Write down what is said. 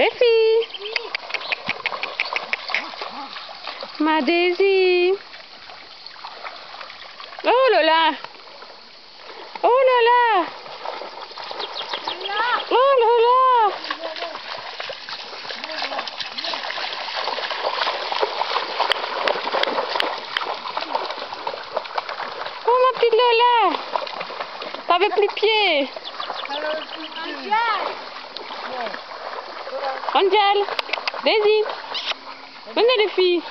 Effie Ma Daisy. Oh là là. Oh là là. Oh là là. Oh ma petite Lola. T'avais plus pied Angel Daisy. Venez les filles